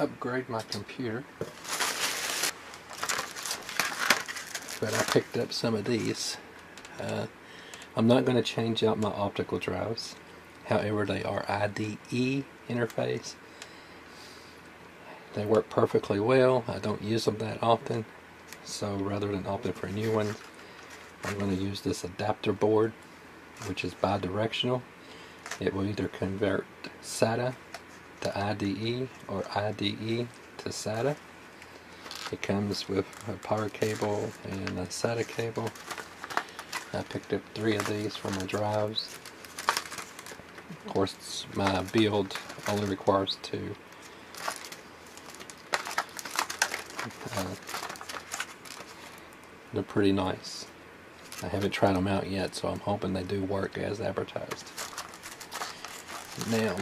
upgrade my computer. But I picked up some of these. Uh, I'm not going to change out my optical drives. However, they are IDE interface. They work perfectly well. I don't use them that often. So rather than opting for a new one, I'm going to use this adapter board, which is bi-directional. It will either convert SATA to IDE or IDE to SATA. It comes with a power cable and a SATA cable. I picked up three of these for my drives. Of course, my build only requires two. Uh, they're pretty nice. I haven't tried them out yet, so I'm hoping they do work as advertised. Now,